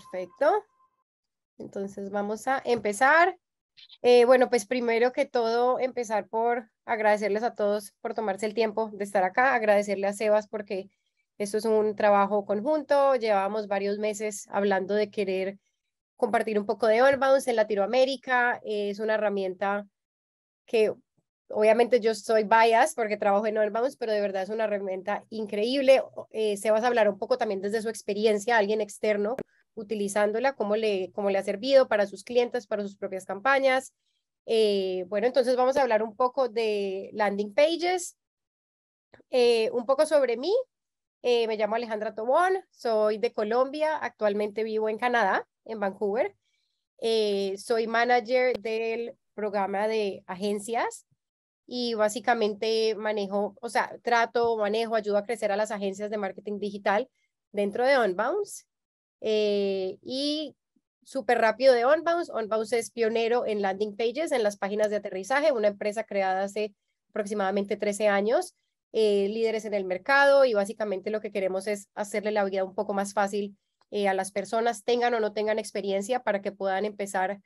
Perfecto. Entonces vamos a empezar. Eh, bueno, pues primero que todo, empezar por agradecerles a todos por tomarse el tiempo de estar acá, agradecerle a Sebas porque esto es un trabajo conjunto, llevábamos varios meses hablando de querer compartir un poco de Onbounce en Latinoamérica, es una herramienta que obviamente yo soy bias porque trabajo en Onbounce, pero de verdad es una herramienta increíble. Eh, Sebas a hablar un poco también desde su experiencia, alguien externo, utilizándola, cómo le, cómo le ha servido para sus clientes, para sus propias campañas. Eh, bueno, entonces vamos a hablar un poco de landing pages, eh, un poco sobre mí. Eh, me llamo Alejandra Tobón, soy de Colombia, actualmente vivo en Canadá, en Vancouver. soy manager del programa de agencias y básicamente manejo, o sea, trato, manejo, ayudo a crecer a las agencias de marketing digital dentro de Onbounce. Eh, y súper rápido de Onbounce. Onbounce es pionero en landing pages, en las páginas de aterrizaje, una empresa creada hace aproximadamente 13 años, eh, líderes en el mercado y básicamente lo que queremos es hacerle la vida un poco más fácil eh, a las personas, tengan o no tengan experiencia para que puedan empezar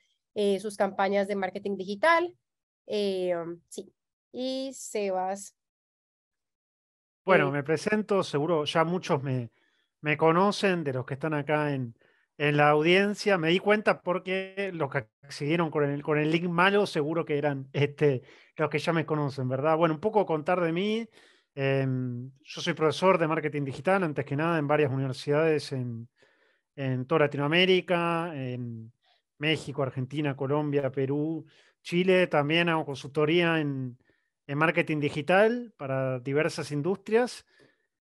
sus campañas de marketing digital. Um, sí, y Sebas. Bueno, me presento, seguro ya muchos me, me conocen, de los que están acá en, en la audiencia. Me di cuenta porque los que siguieron con el, con el link malo seguro que eran este, los que ya me conocen, ¿verdad? Bueno, un poco contar de mí. Em, yo soy profesor de marketing digital, antes que nada, en varias universidades en, en toda Latinoamérica, en México, Argentina, Colombia, Perú, Chile. También hago consultoría en, en marketing digital para diversas industrias.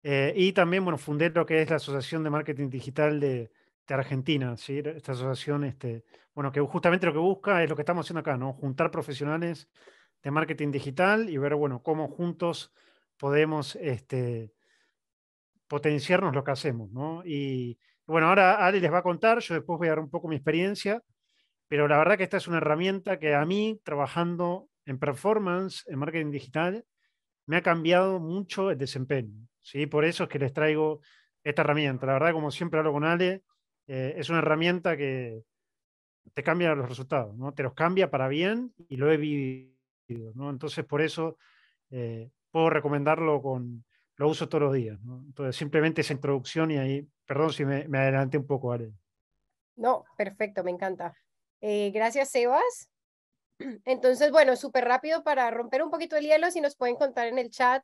Eh, y también, bueno, fundé lo que es la Asociación de Marketing Digital de, Argentina, ¿sí? Esta asociación, este, bueno, que justamente lo que busca es lo que estamos haciendo acá, ¿no? Juntar profesionales de marketing digital y ver, bueno, cómo juntos podemos este, potenciarnos lo que hacemos, ¿no? Y bueno, ahora Ali les va a contar, yo después voy a dar un poco mi experiencia, pero la verdad que esta es una herramienta que a mí, trabajando en performance, en marketing digital, me ha cambiado mucho el desempeño. ¿Sí? Por eso es que les traigo esta herramienta. La verdad, como siempre hablo con Ale, eh, es una herramienta que te cambia los resultados, ¿no? Te los cambia para bien y lo he vivido, ¿no? Entonces, por eso eh, puedo recomendarlo con, lo uso todos los días. Entonces, simplemente esa introducción y ahí, perdón si me, me adelanté un poco, Ale. No, perfecto, me encanta. Eh, gracias, Sebas. Entonces, bueno, súper rápido para romper un poquito el hielo, si nos pueden contar en el chat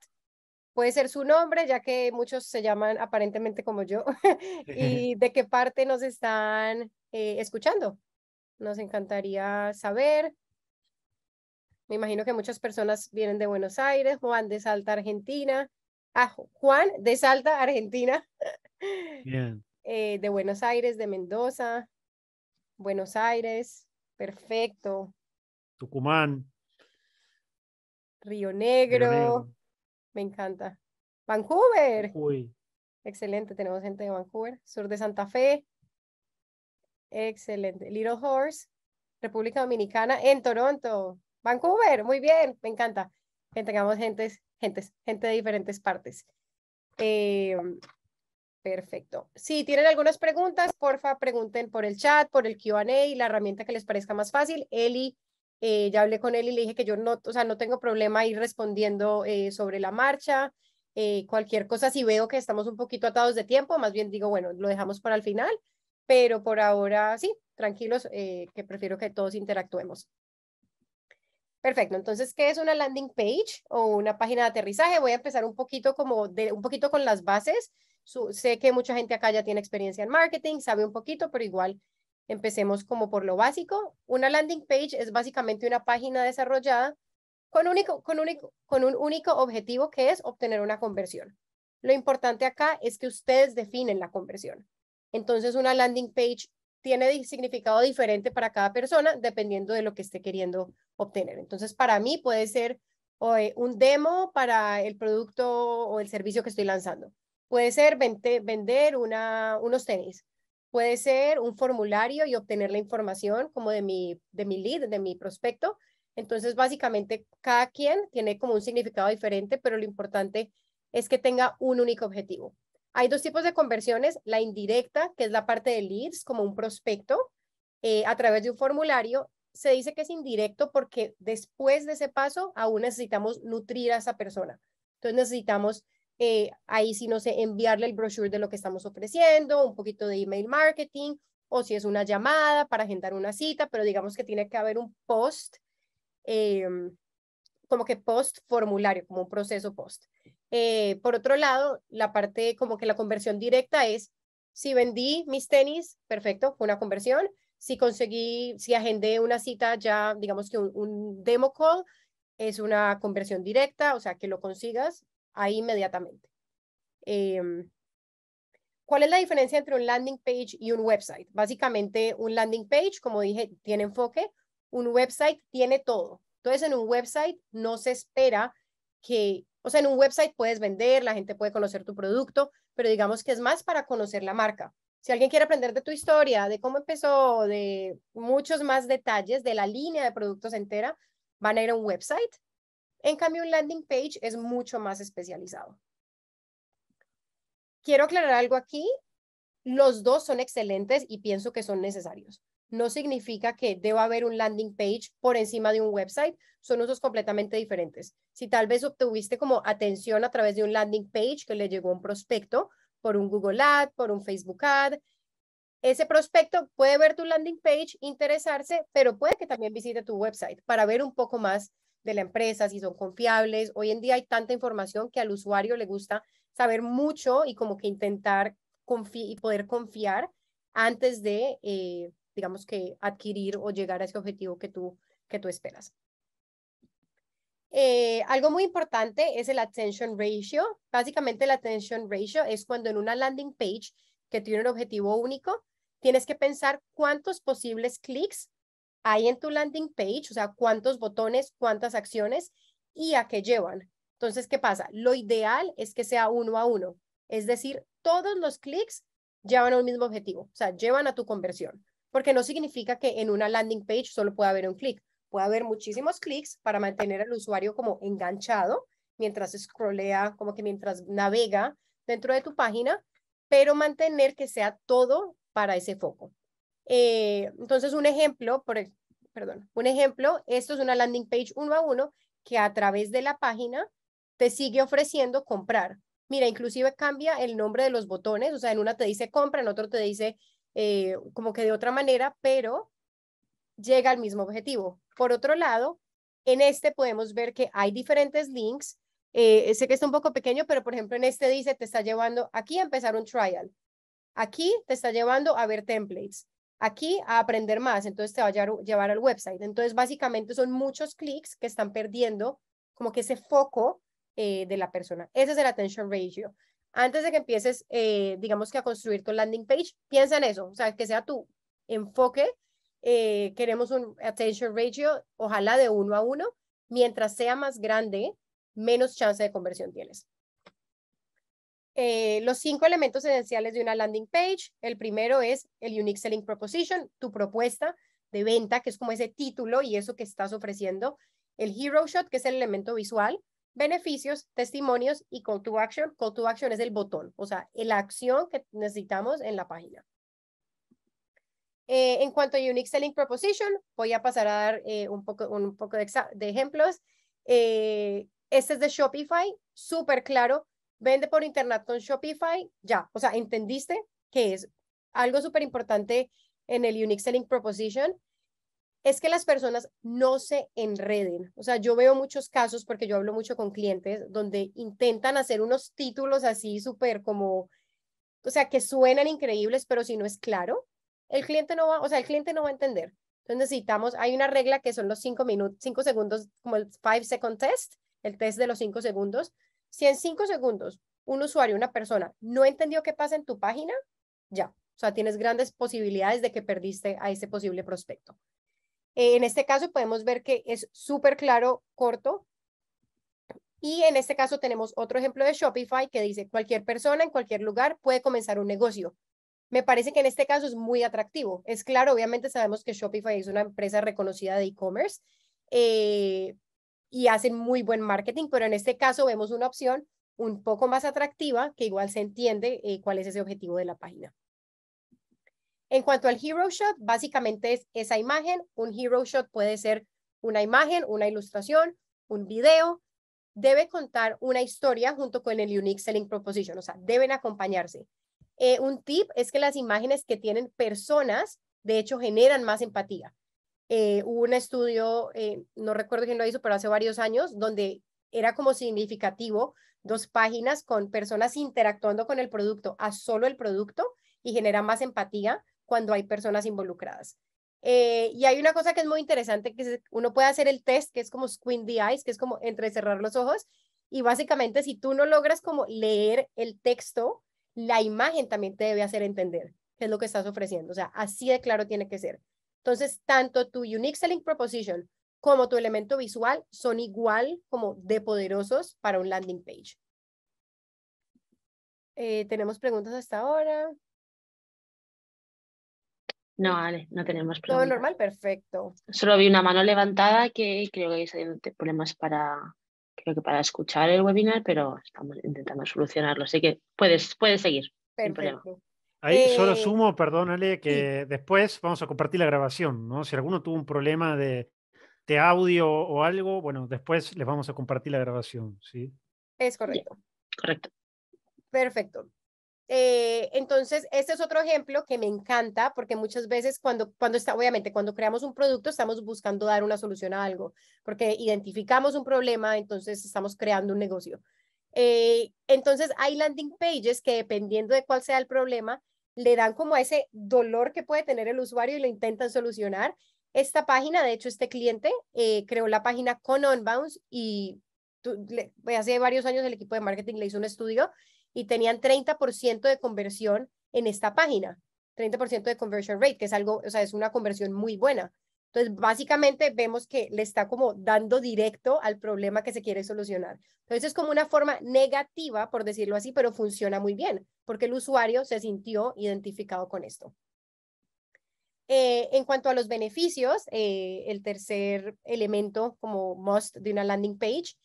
puede ser su nombre, ya que muchos se llaman aparentemente como yo, y de qué parte nos están eh, escuchando. Nos encantaría saber. Me imagino que muchas personas vienen de Buenos Aires, Juan de Salta, Argentina. Ah, Juan de Salta, Argentina. Bien. Eh, de Buenos Aires, de Mendoza, Buenos Aires, perfecto. Tucumán. Río Negro. Me encanta. Vancouver. Uy. Excelente, tenemos gente de Vancouver. Sur de Santa Fe. Excelente. Little Horse, República Dominicana, en Toronto. Vancouver, muy bien, me encanta. Que tengamos gente, gente, gente de diferentes partes. Eh, perfecto. Si tienen algunas preguntas, porfa, pregunten por el chat, por el Q&A, la herramienta que les parezca más fácil. Eli eh, ya hablé con él y le dije que yo no, o sea, no tengo problema ir respondiendo eh, sobre la marcha. Eh, cualquier cosa, si veo que estamos un poquito atados de tiempo, más bien digo, bueno, lo dejamos para el final, pero por ahora sí, tranquilos, que prefiero que todos interactuemos. Perfecto, entonces, ¿qué es una landing page o una página de aterrizaje? Voy a empezar un poquito como de, un poquito con las bases. sé que mucha gente acá ya tiene experiencia en marketing, sabe un poquito, pero igual Empecemos como por lo básico. Una landing page es básicamente una página desarrollada con, único, con, único, con un único objetivo que es obtener una conversión. Lo importante acá es que ustedes definen la conversión. Entonces, una landing page tiene significado diferente para cada persona dependiendo de lo que esté queriendo obtener. Entonces, para mí puede ser un demo para el producto o el servicio que estoy lanzando. Puede ser vender una, unos tenis puede ser un formulario y obtener la información como de mi, de mi lead, de mi prospecto. Entonces, básicamente, cada quien tiene como un significado diferente, pero lo importante es que tenga un único objetivo. Hay dos tipos de conversiones, la indirecta, que es la parte de leads, como un prospecto, eh, a través de un formulario. Se dice que es indirecto porque después de ese paso aún necesitamos nutrir a esa persona. Entonces necesitamos eh, ahí sí, no sé, enviarle el brochure de lo que estamos ofreciendo, un poquito de email marketing, o si es una llamada para agendar una cita, pero digamos que tiene que haber un post, em, como que post formulario, como un proceso post. Eh, por otro lado, la parte como que la conversión directa es, si vendí mis tenis, perfecto, fue una conversión. Si conseguí, si agendé una cita ya, digamos que un, demo call, es una conversión directa, o sea, que lo consigas ahí inmediatamente. Em, ¿Cuál es la diferencia entre un landing page y un website? Básicamente, un landing page, como dije, tiene enfoque, un website tiene todo. Entonces, en un website no se espera que o sea, en un website puedes vender, la gente puede conocer tu producto, pero digamos que es más para conocer la marca. Si alguien quiere aprender de tu historia, de cómo empezó, de muchos más detalles de la línea de productos entera, van a ir a un website. En cambio, un landing page es mucho más especializado. Quiero aclarar algo aquí. Los dos son excelentes y pienso que son necesarios no significa que deba haber un landing page por encima de un website, son usos completamente diferentes. Si tal vez obtuviste como atención a través de un landing page que le llegó un prospecto por un Google Ad, por un Facebook Ad, ese prospecto puede ver tu landing page, interesarse, pero puede que también visite tu website para ver un poco más de la empresa, si son confiables. Hoy en día hay tanta información que al usuario le gusta saber mucho y como que intentar y poder confiar antes de eh, digamos que adquirir o llegar a ese objetivo que tú, que tú esperas. Eh, algo muy importante es el attention ratio. Básicamente el attention ratio es cuando en una landing page que tiene un objetivo único, tienes que pensar cuántos posibles clics hay en tu landing page, o sea, cuántos botones, cuántas acciones y a qué llevan. Entonces, ¿qué pasa? Lo ideal es que sea uno a uno, es decir, todos los clics llevan al mismo objetivo, o sea, llevan a tu conversión porque no significa que en una landing page solo pueda haber un clic. Puede haber muchísimos clics para mantener al usuario como enganchado mientras scrollea, como que mientras navega dentro de tu página, pero mantener que sea todo para ese foco. Eh, entonces, un ejemplo, por, perdón, un ejemplo, esto es una landing page uno a uno que a través de la página te sigue ofreciendo comprar. Mira, inclusive cambia el nombre de los botones, o sea, en una te dice compra, en otro te dice eh, como que de otra manera, pero llega al mismo objetivo. Por otro lado, en este podemos ver que hay diferentes links. Eh, sé que está un poco pequeño, pero por ejemplo en este dice, te está llevando aquí a empezar un trial. Aquí te está llevando a ver templates. Aquí a aprender más, entonces te va a llevar, al website. Entonces básicamente son muchos clics que están perdiendo como que ese foco eh, de la persona. Ese es el attention ratio antes de que empieces, eh, digamos que a construir tu landing page, piensa en eso, o sea, que sea tu enfoque. Eh, queremos un attention ratio, ojalá de uno a uno. Mientras sea más grande, menos chance de conversión tienes. Eh, los cinco elementos esenciales de una landing page. El primero es el Unique Selling Proposition, tu propuesta de venta, que es como ese título y eso que estás ofreciendo. El Hero Shot, que es el elemento visual beneficios, testimonios y call to action. Call to action es el botón, o sea, la acción que necesitamos en la página. Eh, en cuanto a Unique Selling Proposition, voy a pasar a dar eh, un poco, un poco de, ejemplos. Eh, este es de Shopify, súper claro. Vende por internet con Shopify, ya. O sea, ¿entendiste qué es? Algo súper importante en el Unique Selling Proposition es que las personas no se enreden. O sea, yo veo muchos casos, porque yo hablo mucho con clientes, donde intentan hacer unos títulos así súper como, o sea, que suenan increíbles, pero si no es claro, el cliente no va, o sea, el cliente no va a entender. Entonces necesitamos, hay una regla que son los cinco minutos, cinco segundos, como el five second test, el test de los cinco segundos. Si en cinco segundos un usuario, una persona, no entendió qué pasa en tu página, ya. O sea, tienes grandes posibilidades de que perdiste a ese posible prospecto. Eh, en este caso podemos ver que es súper claro, corto. Y en este caso tenemos otro ejemplo de Shopify que dice cualquier persona en cualquier lugar puede comenzar un negocio. Me parece que en este caso es muy atractivo. Es claro, obviamente sabemos que Shopify es una empresa reconocida de e-commerce eh, y hacen muy buen marketing, pero en este caso vemos una opción un poco más atractiva, que igual se entiende eh, cuál es ese objetivo de la página. En cuanto al hero shot, básicamente es esa imagen. Un hero shot puede ser una imagen, una ilustración, un video. Debe contar una historia junto con el Unique Selling Proposition, o sea, deben acompañarse. Eh, un tip es que las imágenes que tienen personas, de hecho, generan más empatía. Eh, hubo un estudio, eh, no recuerdo quién lo hizo, pero hace varios años, donde era como significativo dos páginas con personas interactuando con el producto a solo el producto y genera más empatía cuando hay personas involucradas. Eh, y hay una cosa que es muy interesante, que uno puede hacer el test, que es como squint the eyes, que es como entrecerrar los ojos, y básicamente si tú no logras como leer el texto, la imagen también te debe hacer entender qué es lo que estás ofreciendo. O sea, así de claro tiene que ser. Entonces, tanto tu Unique Selling Proposition como tu elemento visual son igual como de poderosos para un landing page. Eh, ¿Tenemos preguntas hasta ahora? No, vale, no tenemos preguntas. Todo normal, perfecto. Solo vi una mano levantada que creo que hay problemas para, creo que para escuchar el webinar, pero estamos intentando solucionarlo. Así que puedes, puedes seguir. Perfecto. Ahí solo eh, sumo, perdónale, que después vamos a compartir la grabación, ¿no? Si alguno tuvo un problema de, de audio o algo, bueno, después les vamos a compartir la grabación, ¿sí? Es correcto. correcto. Perfecto. Eh, entonces, este es otro ejemplo que me encanta porque muchas veces cuando, cuando está, obviamente, cuando creamos un producto estamos buscando dar una solución a algo, porque identificamos un problema, entonces estamos creando un negocio. Eh, entonces, hay landing pages que dependiendo de cuál sea el problema, le dan como ese dolor que puede tener el usuario y lo intentan solucionar esta página, de hecho, este cliente eh, creó la página con Onbounce y hace varios años el equipo de marketing le hizo un estudio y tenían 30% de conversión en esta página, 30% de conversion rate, que es algo, o sea, es una conversión muy buena. Entonces, básicamente vemos que le está como dando directo al problema que se quiere solucionar. Entonces, es como una forma negativa, por decirlo así, pero funciona muy bien, porque el usuario se sintió identificado con esto. Eh, en cuanto a los beneficios, eh, el tercer elemento como must de una landing page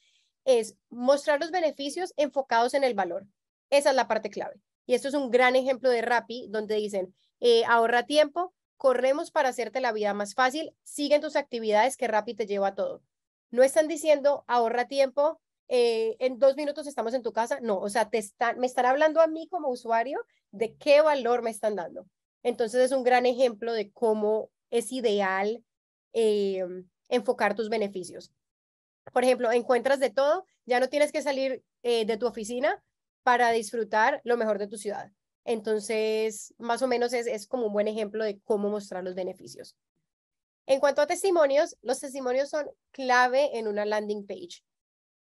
es mostrar los beneficios enfocados en el valor. Esa es la parte clave. Y esto es un gran ejemplo de Rappi, donde dicen, eh, ahorra tiempo, corremos para hacerte la vida más fácil, siguen tus actividades que Rappi te lleva a todo. No están diciendo, ahorra tiempo, en dos minutos estamos en tu casa. No, o sea, te están, me están hablando a mí como usuario de qué valor me están dando. Entonces es un gran ejemplo de cómo es ideal eh, enfocar tus beneficios. Por ejemplo, encuentras de todo, ya no tienes que salir eh, de tu oficina para disfrutar lo mejor de tu ciudad. Entonces, más o menos es, como un buen ejemplo de cómo mostrar los beneficios. En cuanto a testimonios, los testimonios son clave en una landing page.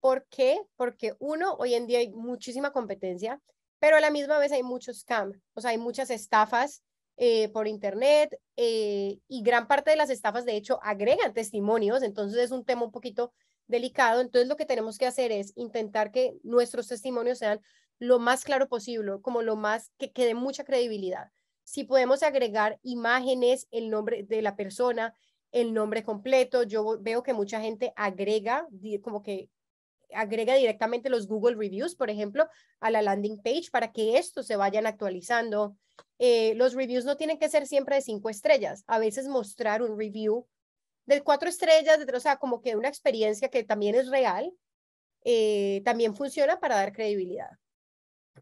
¿Por qué? Porque uno, hoy en día hay muchísima competencia, pero a la misma vez hay muchos scam, o sea, hay muchas estafas eh, por internet eh, y gran parte de las estafas de hecho agregan testimonios, entonces es un tema un poquito delicado, entonces lo que tenemos que hacer es intentar que nuestros testimonios sean lo más claro posible, como lo más que quede mucha credibilidad. Si podemos agregar imágenes, el nombre de la persona, el nombre completo, yo veo que mucha gente agrega como que agrega directamente los Google Reviews, por ejemplo, a la landing page para que estos se vayan actualizando. Eh, los reviews no tienen que ser siempre de cinco estrellas. A veces mostrar un review de cuatro estrellas, de, o sea, como que una experiencia que también es real, eh, también funciona para dar credibilidad.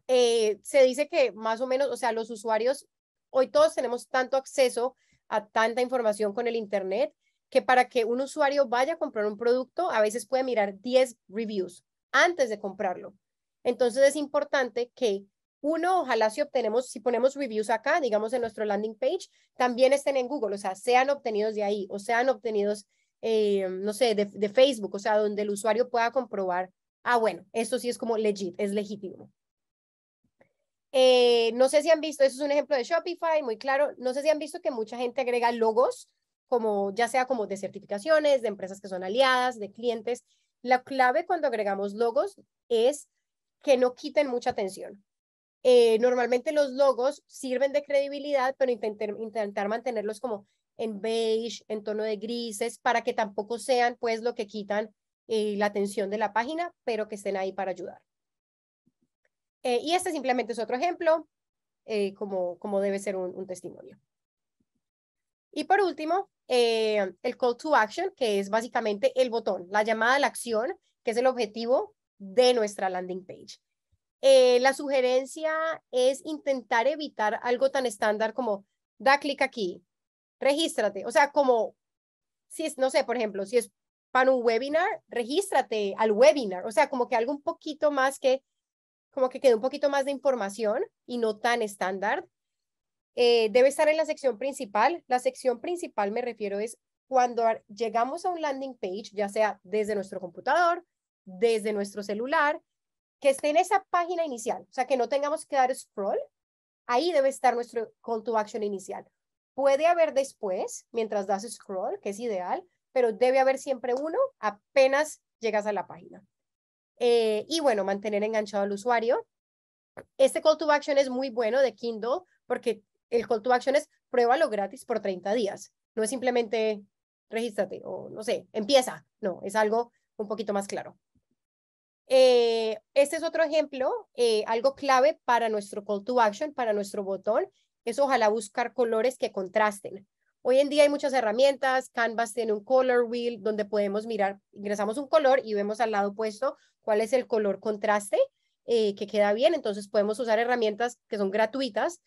Eh, se dice que más o menos, o sea, los usuarios, hoy todos tenemos tanto acceso a tanta información con el Internet que para que un usuario vaya a comprar un producto, a veces puede mirar 10 reviews antes de comprarlo. Entonces es importante que uno, ojalá si obtenemos, si ponemos reviews acá, digamos en nuestro landing page, también estén en Google, o sea, sean obtenidos de ahí o sean obtenidos, eh, no sé, de, Facebook, o sea, donde el usuario pueda comprobar, ah, bueno, esto sí es como legit, es legítimo. Eh, no sé si han visto, eso es un ejemplo de Shopify, muy claro, no sé si han visto que mucha gente agrega logos como ya sea como de certificaciones, de empresas que son aliadas, de clientes. La clave cuando agregamos logos es que no quiten mucha atención. Eh, normalmente los logos sirven de credibilidad, pero intentar, intentar mantenerlos como en beige, en tono de grises, para que tampoco sean pues lo que quitan eh, la atención de la página, pero que estén ahí para ayudar. Eh, y este simplemente es otro ejemplo, eh, como, como debe ser un, testimonio. Y por último, eh, el call to action, que es básicamente el botón, la llamada a la acción, que es el objetivo de nuestra landing page. La sugerencia es intentar evitar algo tan estándar como da clic aquí, regístrate. O sea, como si es, no sé, por ejemplo, si es para un webinar, regístrate al webinar. O sea, como que algo un poquito más que, como que quede un poquito más de información y no tan estándar. Eh, debe estar en la sección principal. La sección principal me refiero es cuando llegamos a un landing page, ya sea desde nuestro computador, desde nuestro celular, que esté en esa página inicial, o sea, que no tengamos que dar scroll, ahí debe estar nuestro call to action inicial. Puede haber después, mientras das scroll, que es ideal, pero debe haber siempre uno apenas llegas a la página. Eh, y bueno, mantener enganchado al usuario. Este call to action es muy bueno de Kindle porque el call to action es pruébalo gratis por 30 días. No es simplemente regístrate o no sé, empieza. No, es algo un poquito más claro. Eh, este es otro ejemplo, eh, algo clave para nuestro call to action, para nuestro botón, es ojalá buscar colores que contrasten. Hoy en día hay muchas herramientas, Canvas tiene un color wheel donde podemos mirar, ingresamos un color y vemos al lado opuesto cuál es el color contraste eh, que queda bien, entonces podemos usar herramientas que son gratuitas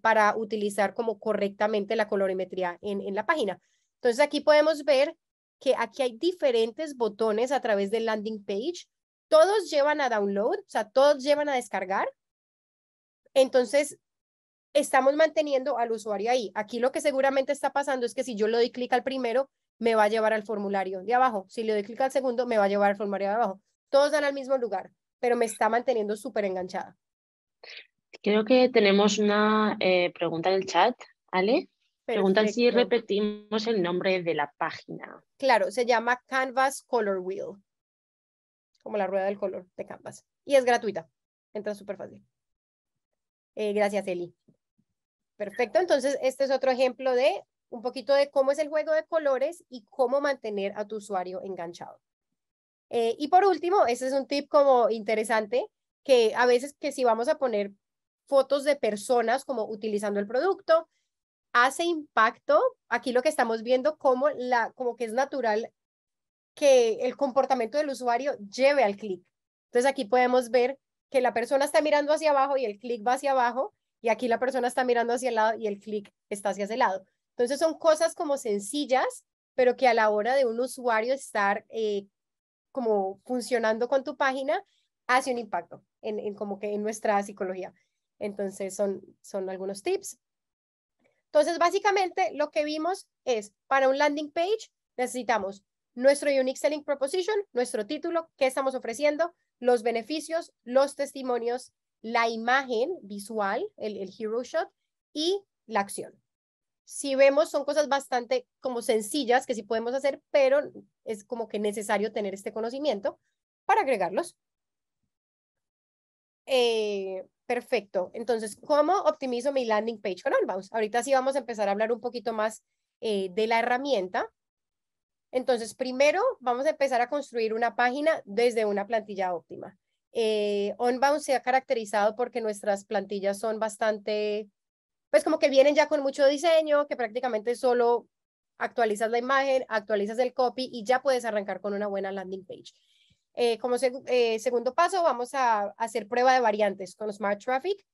para utilizar como correctamente la colorimetría en, en la página. Entonces aquí podemos ver que aquí hay diferentes botones a través del landing page todos llevan a download, o sea, todos llevan a descargar. Entonces, estamos manteniendo al usuario ahí. Aquí lo que seguramente está pasando es que si yo le doy clic al primero, me va a llevar al formulario de abajo. Si le doy clic al segundo, me va a llevar al formulario de abajo. Todos dan al mismo lugar, pero me está manteniendo súper enganchada. Creo que tenemos una eh, pregunta en el chat, Ale. Preguntan si repetimos el nombre de la página. Claro, se llama Canvas Color Wheel como la rueda del color de Canvas. Y es gratuita. Entra súper fácil. Eh, gracias, Eli. Perfecto. Entonces, este es otro ejemplo de un poquito de cómo es el juego de colores y cómo mantener a tu usuario enganchado. Eh, y por último, este es un tip como interesante, que a veces que si vamos a poner fotos de personas como utilizando el producto, hace impacto. Aquí lo que estamos viendo como la como que es natural que el comportamiento del usuario lleve al clic. Entonces aquí podemos ver que la persona está mirando hacia abajo y el clic va hacia abajo y aquí la persona está mirando hacia el lado y el clic está hacia ese lado. Entonces son cosas como sencillas, pero que a la hora de un usuario estar eh, como funcionando con tu página, hace un impacto en, en, como que en nuestra psicología. Entonces son, son algunos tips. Entonces básicamente lo que vimos es para un landing page necesitamos nuestro Unique Selling Proposition, nuestro título, qué estamos ofreciendo, los beneficios, los testimonios, la imagen visual, el, el hero shot y la acción. Si vemos, son cosas bastante como sencillas que sí podemos hacer, pero es como que necesario tener este conocimiento para agregarlos. Eh, perfecto. Entonces, ¿cómo optimizo mi landing page con Unbounce? Ahorita sí vamos a empezar a hablar un poquito más eh, de la herramienta entonces, primero vamos a empezar a construir una página desde una plantilla óptima. Eh, Onbound se ha caracterizado porque nuestras plantillas son bastante, pues como que vienen ya con mucho diseño, que prácticamente solo actualizas la imagen, actualizas el copy y ya puedes arrancar con una buena landing page. Eh, como eh, segundo paso, vamos a, hacer prueba de variantes con Smart Traffic.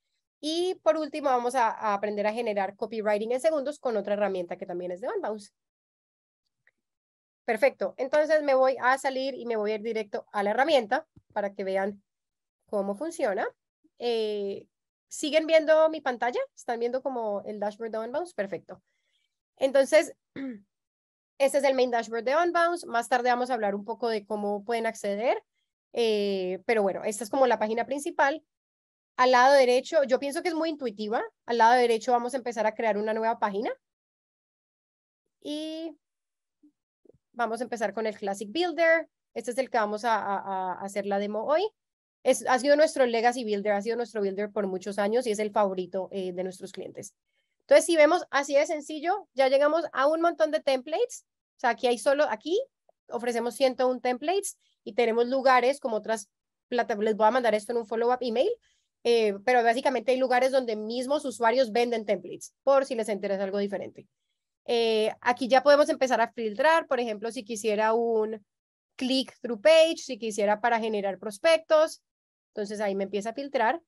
Y por último, vamos a, a aprender a generar copywriting en segundos con otra herramienta que también es de Onbounce. Perfecto. Entonces me voy a salir y me voy a ir directo a la herramienta para que vean cómo funciona. Eh, ¿Siguen viendo mi pantalla? ¿Están viendo como el dashboard de Onbounce? Perfecto. Entonces, este es el main dashboard de Onbounce. Más tarde vamos a hablar un poco de cómo pueden acceder. Eh, pero bueno, esta es como la página principal. Al lado derecho, yo pienso que es muy intuitiva. Al lado derecho vamos a empezar a crear una nueva página. Y Vamos a empezar con el Classic Builder. Este es el que vamos a, hacer la demo hoy. Es, ha sido nuestro Legacy Builder, ha sido nuestro builder por muchos años y es el favorito eh, de nuestros clientes. Entonces, si vemos así de sencillo, ya llegamos a un montón de templates. O sea, aquí hay solo, aquí ofrecemos 101 templates y tenemos lugares como otras plataformas. Les voy a mandar esto en un follow-up email. eh, pero básicamente hay lugares donde mismos usuarios venden templates, por si les interesa algo diferente. Eh, aquí ya podemos empezar a filtrar, por ejemplo, si quisiera un click-through page, si quisiera para generar prospectos, entonces ahí me empieza a filtrar.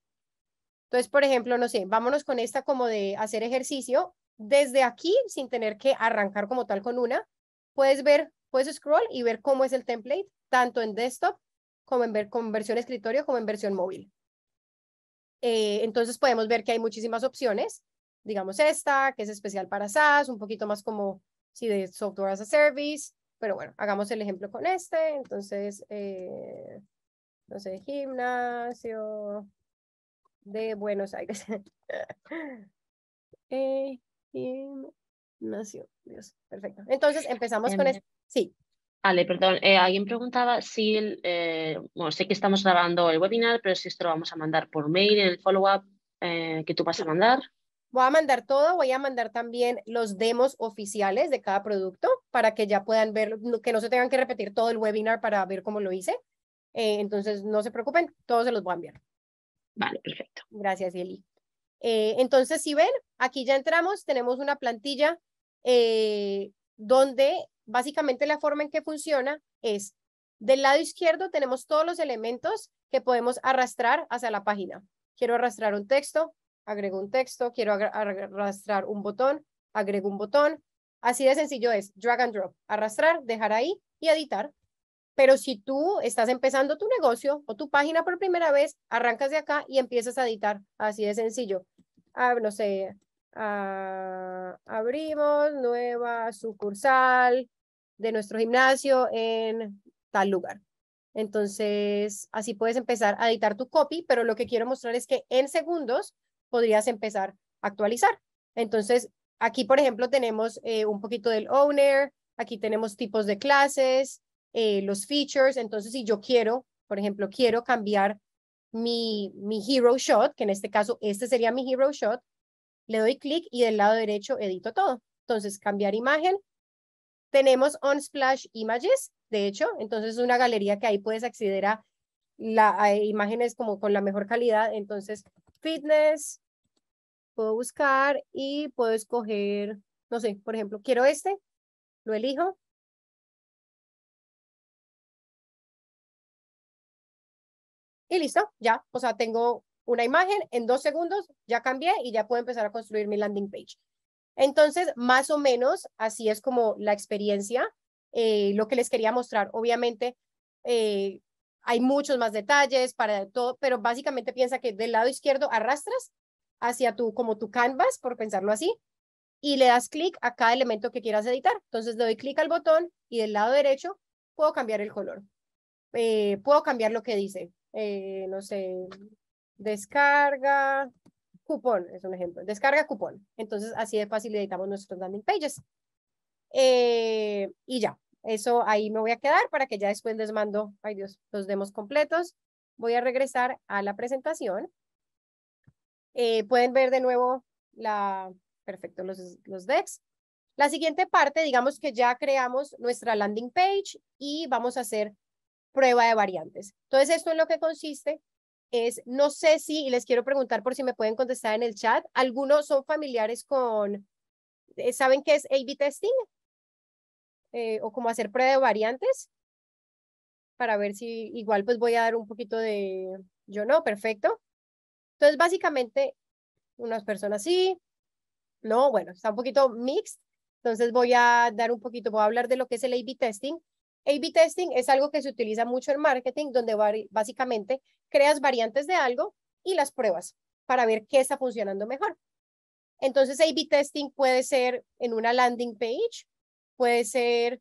Entonces, por ejemplo, no sé, vámonos con esta como de hacer ejercicio. Desde aquí, sin tener que arrancar como tal con una, puedes ver, puedes scroll y ver cómo es el template, tanto en desktop como en ver, con versión escritorio como en versión móvil. Eh, entonces podemos ver que hay muchísimas opciones. Digamos esta, que es especial para SaaS, un poquito más como si de software as a service. Pero bueno, hagamos el ejemplo con este. Entonces, eh, no sé, gimnasio de Buenos Aires. eh, gimnasio, Dios, perfecto. Entonces empezamos con esto. Sí. Vale, perdón. Eh, alguien preguntaba si, eh, bueno, sé que estamos grabando el webinar, pero si esto lo vamos a mandar por mail en el follow-up eh, que tú vas a mandar. Voy a mandar todo, voy a mandar también los demos oficiales de cada producto para que ya puedan ver, que no se tengan que repetir todo el webinar para ver cómo lo hice. entonces, no se preocupen, todos se los voy a enviar. Vale, perfecto. Gracias, Eli. entonces, si ven, aquí ya entramos, tenemos una plantilla donde básicamente la forma en que funciona es, del lado izquierdo tenemos todos los elementos que podemos arrastrar hacia la página. Quiero arrastrar un texto, agrego un texto, quiero arrastrar un botón, agrego un botón. Así de sencillo es, drag and drop, arrastrar, dejar ahí y editar. Pero si tú estás empezando tu negocio o tu página por primera vez, arrancas de acá y empiezas a editar. Así de sencillo. Ah, no sé, ah, abrimos nueva sucursal, de nuestro gimnasio en tal lugar. Entonces, así puedes empezar a editar tu copy, pero lo que quiero mostrar es que en segundos podrías empezar a actualizar. Entonces, aquí, por ejemplo, tenemos eh, un poquito del owner, aquí tenemos tipos de clases, eh, los features. Entonces, si yo quiero, por ejemplo, quiero cambiar mi, mi hero shot, que en este caso este sería mi hero shot, le doy clic y del lado derecho edito todo. Entonces, cambiar imagen, tenemos Unsplash Images, de hecho, entonces es una galería que ahí puedes acceder a, la, imágenes como con la mejor calidad. Entonces, fitness, puedo buscar y puedo escoger, no sé, por ejemplo, quiero este, lo elijo. Y listo, ya, o sea, tengo una imagen, en dos segundos ya cambié y ya puedo empezar a construir mi landing page. Entonces, más o menos así es como la experiencia, eh, lo que les quería mostrar. Obviamente, eh, hay muchos más detalles para todo, pero básicamente piensa que del lado izquierdo arrastras hacia tu, como tu canvas, por pensarlo así, y le das clic a cada elemento que quieras editar. Entonces, le doy clic al botón y del lado derecho puedo cambiar el color. Eh, puedo cambiar lo que dice, no sé, descarga, cupón, es un ejemplo, descarga cupón. Entonces, así de fácil editamos nuestros landing pages. Eh, y ya, eso ahí me voy a quedar para que ya después les mando, ay Dios, los demos completos. Voy a regresar a la presentación. Eh, pueden ver de nuevo la, perfecto, los, los decks. La siguiente parte, digamos que ya creamos nuestra landing page y vamos a hacer prueba de variantes. Entonces, esto en lo que consiste es, no sé si, y les quiero preguntar por si me pueden contestar en el chat, algunos son familiares con, eh, ¿saben qué es A-B testing? Eh, o cómo hacer prueba de variantes, para ver si igual pues voy a dar un poquito de, yo no, perfecto. Entonces, básicamente, unas personas sí, no, bueno, está un poquito mixed, entonces voy a dar un poquito, voy a hablar de lo que es el A-B testing a-B testing es algo que se utiliza mucho en marketing, donde básicamente creas variantes de algo y las pruebas para ver qué está funcionando mejor. Entonces, A-B testing puede ser en una landing page, puede ser,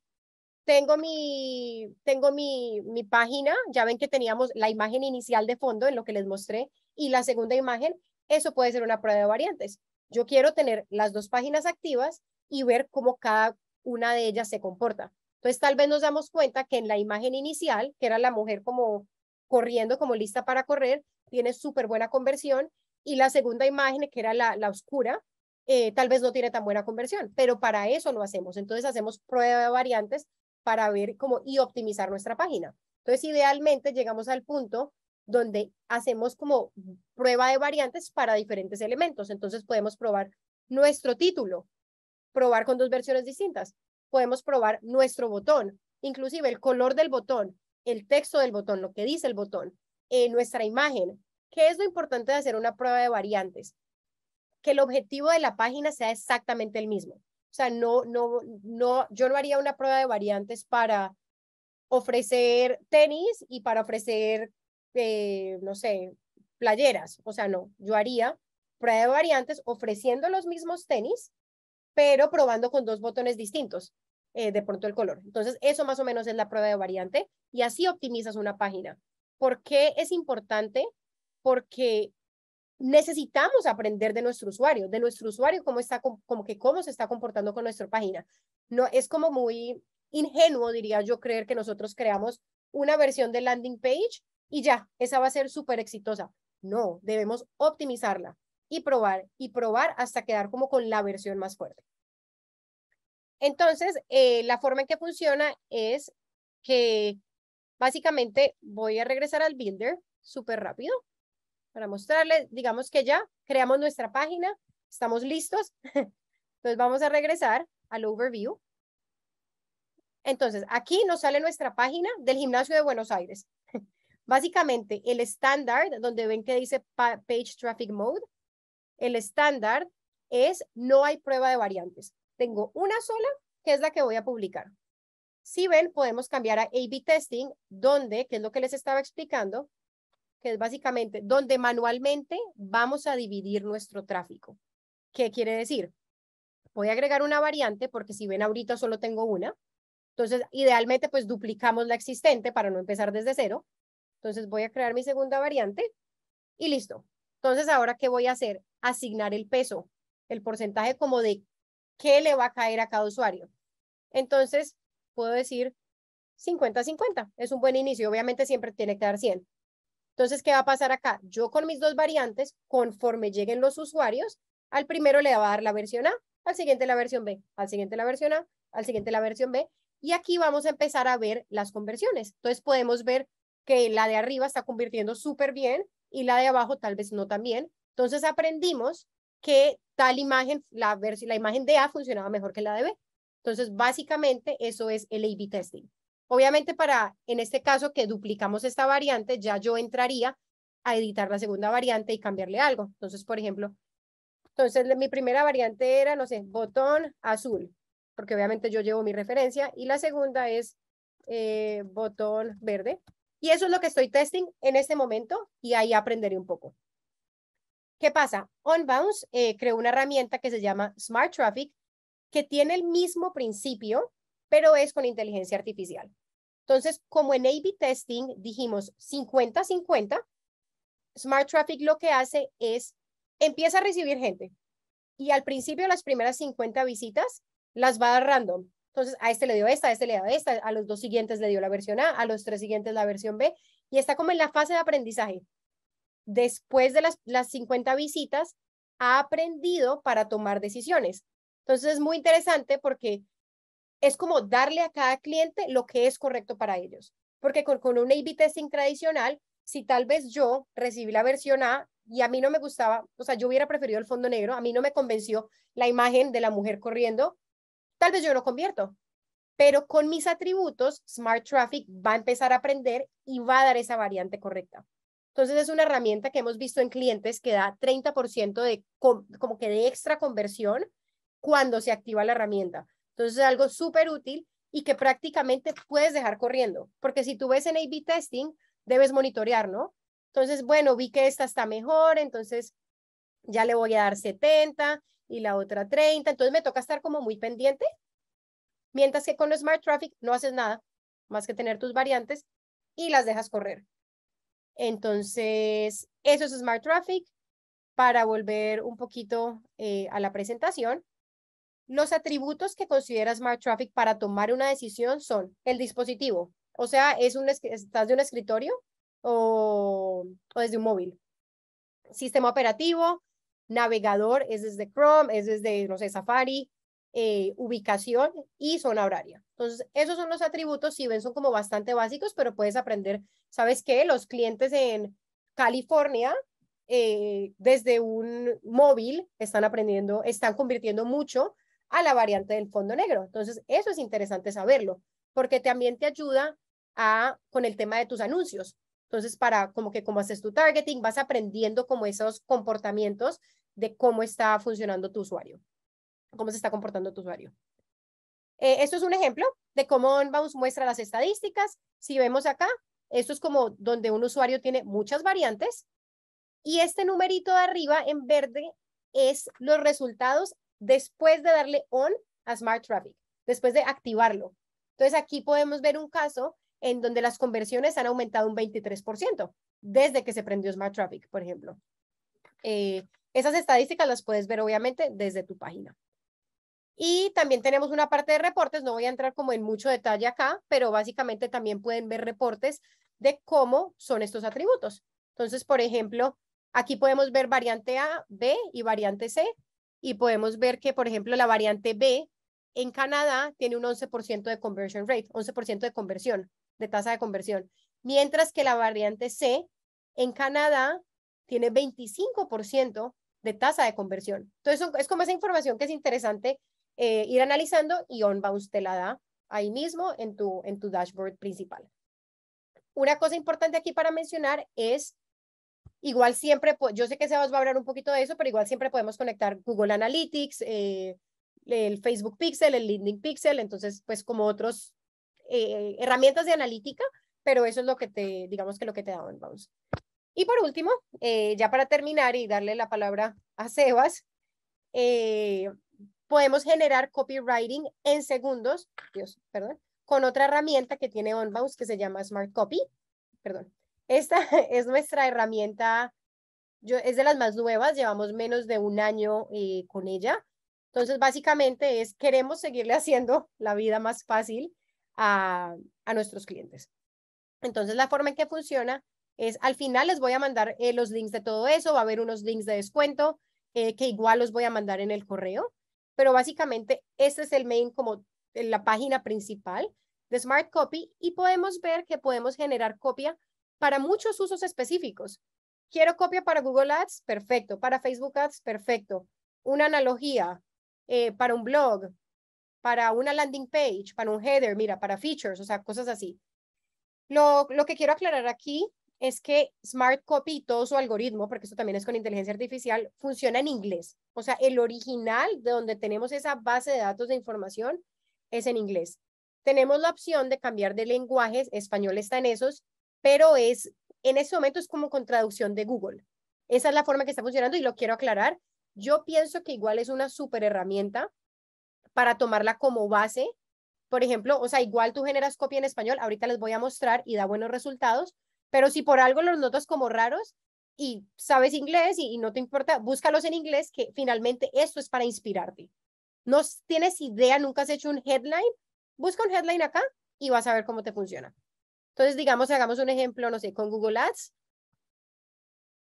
tengo mi, tengo mi, mi página, ya ven que teníamos la imagen inicial de fondo en lo que les mostré y la segunda imagen, eso puede ser una prueba de variantes. Yo quiero tener las dos páginas activas y ver cómo cada una de ellas se comporta. Entonces tal vez nos damos cuenta que en la imagen inicial, que era la mujer como corriendo, como lista para correr, tiene súper buena conversión y la segunda imagen, que era la, la oscura, eh, tal vez no tiene tan buena conversión, pero para eso lo hacemos. Entonces hacemos prueba de variantes para ver cómo y optimizar nuestra página. Entonces, idealmente llegamos al punto donde hacemos como prueba de variantes para diferentes elementos. Entonces podemos probar nuestro título, probar con dos versiones distintas. Podemos probar nuestro botón, inclusive el color del botón, el texto del botón, lo que dice el botón, eh, nuestra imagen. ¿Qué es lo importante de hacer una prueba de variantes? Que el objetivo de la página sea exactamente el mismo. O sea, no, no, no, yo no haría una prueba de variantes para ofrecer tenis y para ofrecer, eh, no sé, playeras. O sea, no, yo haría prueba de variantes ofreciendo los mismos tenis, pero probando con dos botones distintos, eh, de pronto el color. Entonces, eso más o menos es la prueba de variante y así optimizas una página. ¿Por qué es importante? Porque necesitamos aprender de nuestro usuario, de nuestro usuario, cómo está, como que cómo se está comportando con nuestra página. No, es como muy ingenuo, diría yo, creer que nosotros creamos una versión de landing page y ya, esa va a ser súper exitosa. No, debemos optimizarla y probar y probar hasta quedar como con la versión más fuerte. Entonces, eh, la forma en que funciona es que básicamente voy a regresar al Builder súper rápido para mostrarles, digamos que ya creamos nuestra página, estamos listos. Entonces vamos a regresar al Overview. Entonces, aquí nos sale nuestra página del gimnasio de Buenos Aires. Básicamente, el estándar, donde ven que dice Page Traffic Mode, el estándar es no hay prueba de variantes. Tengo una sola, que es la que voy a publicar. Si ven, podemos cambiar a A-B testing, donde, que es lo que les estaba explicando, que es básicamente donde manualmente vamos a dividir nuestro tráfico. ¿Qué quiere decir? Voy a agregar una variante porque si ven ahorita solo tengo una. Entonces, idealmente, pues duplicamos la existente para no empezar desde cero. Entonces, voy a crear mi segunda variante y listo. Entonces, ahora, ¿qué voy a hacer? Asignar el peso, el porcentaje como de qué le va a caer a cada usuario. Entonces, puedo decir 50-50. Es un buen inicio. Obviamente siempre tiene que dar 100. Entonces, ¿qué va a pasar acá? Yo con mis dos variantes, conforme lleguen los usuarios, al primero le va a dar la versión A, al siguiente la versión B, al siguiente la versión A, al siguiente la versión B. Y aquí vamos a empezar a ver las conversiones. Entonces, podemos ver que la de arriba está convirtiendo súper bien y la de abajo tal vez no tan bien. Entonces, aprendimos que tal imagen, la, la imagen de A funcionaba mejor que la de B. Entonces, básicamente, eso es el A-B testing. Obviamente, para, en este caso, que duplicamos esta variante, ya yo entraría a editar la segunda variante y cambiarle algo. Entonces, por ejemplo, entonces mi primera variante era, no sé, botón azul, porque obviamente yo llevo mi referencia, y la segunda es eh, botón verde. Y eso es lo que estoy testing en este momento y ahí aprenderé un poco. ¿Qué pasa? OnBounce eh, creó una herramienta que se llama Smart Traffic, que tiene el mismo principio, pero es con inteligencia artificial. Entonces, como en A-B testing dijimos 50-50, Smart Traffic lo que hace es, empieza a recibir gente y al principio las primeras 50 visitas las va a dar random. Entonces, a este le dio esta, a este le dio esta, a los dos siguientes le dio la versión A, a los tres siguientes la versión B, y está como en la fase de aprendizaje. Después de las, las 50 visitas, ha aprendido para tomar decisiones. Entonces es muy interesante porque es como darle a cada cliente lo que es correcto para ellos. Porque con, con un A-B testing tradicional, si tal vez yo recibí la versión A y a mí no me gustaba, o sea, yo hubiera preferido el fondo negro, a mí no me convenció la imagen de la mujer corriendo, tal vez yo no convierto. Pero con mis atributos, Smart Traffic va a empezar a aprender y va a dar esa variante correcta. Entonces es una herramienta que hemos visto en clientes que da 30% de como que de extra conversión cuando se activa la herramienta. Entonces es algo súper útil y que prácticamente puedes dejar corriendo, porque si tú ves en A-B testing, debes monitorear, ¿no? Entonces, bueno, vi que esta está mejor, entonces ya le voy a dar 70 y la otra 30, entonces me toca estar como muy pendiente, mientras que con Smart Traffic no haces nada más que tener tus variantes y las dejas correr. Entonces, eso es Smart Traffic. Para volver un poquito eh, a la presentación, los atributos que considera Smart Traffic para tomar una decisión son el dispositivo, o sea, es un, estás de un escritorio o, o desde un móvil. Sistema operativo, navegador, es desde Chrome, es desde, no sé, Safari, eh, ubicación y zona horaria. Entonces, esos son los atributos, si ven, son como bastante básicos, pero puedes aprender, ¿sabes qué? Los clientes en California, eh, desde un móvil, están aprendiendo, están convirtiendo mucho a la variante del fondo negro. Entonces, eso es interesante saberlo, porque también te ayuda a, con el tema de tus anuncios. Entonces, para como que como haces tu targeting, vas aprendiendo como esos comportamientos de cómo está funcionando tu usuario cómo se está comportando tu usuario. Eh, esto es un ejemplo de cómo Onbounce muestra las estadísticas. Si vemos acá, esto es como donde un usuario tiene muchas variantes y este numerito de arriba en verde es los resultados después de darle on a Smart Traffic, después de activarlo. Entonces aquí podemos ver un caso en donde las conversiones han aumentado un 23% desde que se prendió Smart Traffic, por ejemplo. Eh, esas estadísticas las puedes ver obviamente desde tu página. Y también tenemos una parte de reportes, no voy a entrar como en mucho detalle acá, pero básicamente también pueden ver reportes de cómo son estos atributos. Entonces, por ejemplo, aquí podemos ver variante A, B y variante C, y podemos ver que, por ejemplo, la variante B en Canadá tiene un 11% de conversion rate, 11% de conversión, de tasa de conversión, mientras que la variante C en Canadá tiene 25% de tasa de conversión. Entonces, es como esa información que es interesante eh, ir analizando y OnBounce te la da ahí mismo en tu, en tu dashboard principal. Una cosa importante aquí para mencionar es, igual siempre, yo sé que se va a hablar un poquito de eso, pero igual siempre podemos conectar Google Analytics, eh, el Facebook Pixel, el LinkedIn Pixel, entonces pues como otros eh, herramientas de analítica, pero eso es lo que te, digamos que lo que te da OnBounce. Y por último, ya para terminar y darle la palabra a Sebas, eh, podemos generar copywriting en segundos, Dios, perdón, con otra herramienta que tiene OnBounce que se llama Smart Copy. Perdón. Esta es nuestra herramienta, yo, es de las más nuevas, llevamos menos de un año eh, con ella. Entonces, básicamente es, queremos seguirle haciendo la vida más fácil a, a nuestros clientes. Entonces, la forma en que funciona es, al final les voy a mandar eh, los links de todo eso, va a haber unos links de descuento eh, que igual los voy a mandar en el correo pero básicamente este es el main como la página principal de Smart Copy y podemos ver que podemos generar copia para muchos usos específicos. Quiero copia para Google Ads, perfecto. Para Facebook Ads, perfecto. Una analogía eh, para un blog, para una landing page, para un header, mira, para features, o sea, cosas así. Lo, lo que quiero aclarar aquí es que Smart Copy y todo su algoritmo, porque esto también es con inteligencia artificial, funciona en inglés. O sea, el original de donde tenemos esa base de datos de información es en inglés. Tenemos la opción de cambiar de lenguajes, español está en esos, pero es en ese momento es como con traducción de Google. Esa es la forma que está funcionando y lo quiero aclarar. Yo pienso que igual es una súper herramienta para tomarla como base. Por ejemplo, o sea, igual tú generas copia en español, ahorita les voy a mostrar y da buenos resultados, pero si por algo los notas como raros y sabes inglés y, no te importa, búscalos en inglés, que finalmente esto es para inspirarte. No tienes idea, nunca has hecho un headline, busca un headline acá y vas a ver cómo te funciona. Entonces, digamos, hagamos un ejemplo, no sé, con Google Ads.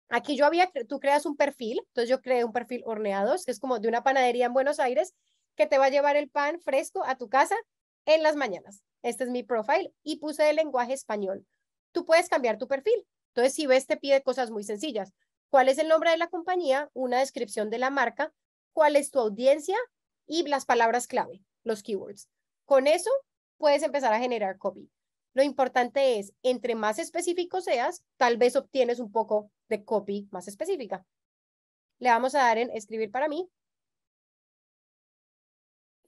Aquí yo había, tú creas un perfil, entonces yo creé un perfil horneados, que es como de una panadería en Buenos Aires, que te va a llevar el pan fresco a tu casa en las mañanas. Este es mi profile y puse el lenguaje español tú puedes cambiar tu perfil. Entonces, si ves, te pide cosas muy sencillas. ¿Cuál es el nombre de la compañía? Una descripción de la marca. ¿Cuál es tu audiencia? Y las palabras clave, los keywords. Con eso puedes empezar a generar copy. Lo importante es, entre más específico seas, tal vez obtienes un poco de copy más específica. Le vamos a dar en escribir para mí.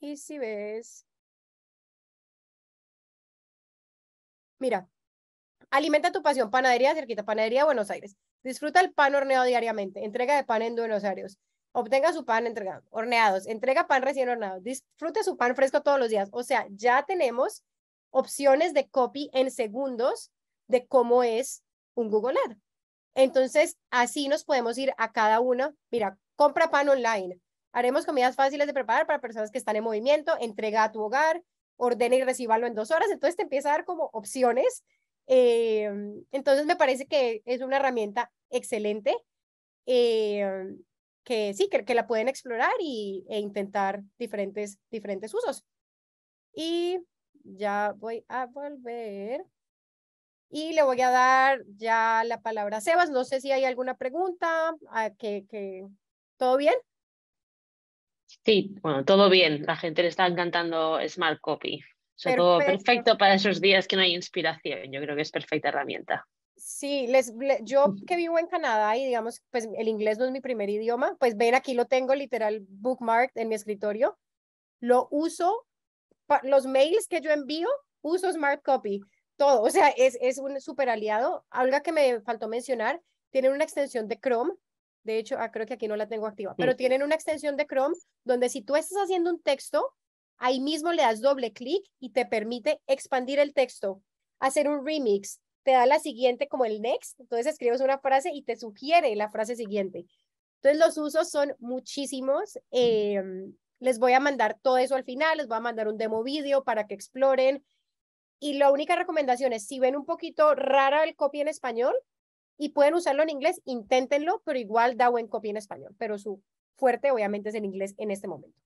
Y si ves, mira, Alimenta tu pasión. Panadería cerquita, Panadería Buenos Aires. Disfruta el pan horneado diariamente. Entrega de pan en Buenos Aires. Obtenga su pan entregado, horneados. Entrega pan recién horneado. Disfrute su pan fresco todos los días. O sea, ya tenemos opciones de copy en segundos de cómo es un Google Ad. Entonces, así nos podemos ir a cada uno. Mira, compra pan online. Haremos comidas fáciles de preparar para personas que están en movimiento. Entrega a tu hogar. Ordena y recíbalo en dos horas. Entonces te empieza a dar como opciones eh, entonces me parece que es una herramienta excelente. Eh, que sí, que, que la pueden explorar y, e intentar diferentes, diferentes usos. Y ya voy a volver. Y le voy a dar ya la palabra a Sebas. No sé si hay alguna pregunta. Ah, que, que... ¿Todo bien? Sí, bueno, todo bien. La gente le está encantando Smart Copy. O todo perfecto para esos días que no hay inspiración. Yo creo que es perfecta herramienta. Sí, les, yo que vivo en Canadá y digamos, pues el inglés no es mi primer idioma, pues ven aquí lo tengo literal bookmarked en mi escritorio. Lo uso, los mails que yo envío, uso Smart Copy, todo, o sea, es, es un súper aliado. Algo que me faltó mencionar, tienen una extensión de Chrome, de hecho, ah, creo que aquí no la tengo activa, pero tienen una extensión de Chrome donde si tú estás haciendo un texto, ahí mismo le das doble clic y te permite expandir el texto, hacer un remix, te da la siguiente como el next, entonces escribes una frase y te sugiere la frase siguiente. Entonces los usos son muchísimos. Em, les voy a mandar todo eso al final, les voy a mandar un demo vídeo para que exploren. Y la única recomendación es, si ven un poquito rara el copy en español y pueden usarlo en inglés, inténtenlo, pero igual da buen copy en español. Pero su fuerte obviamente es en inglés en este momento.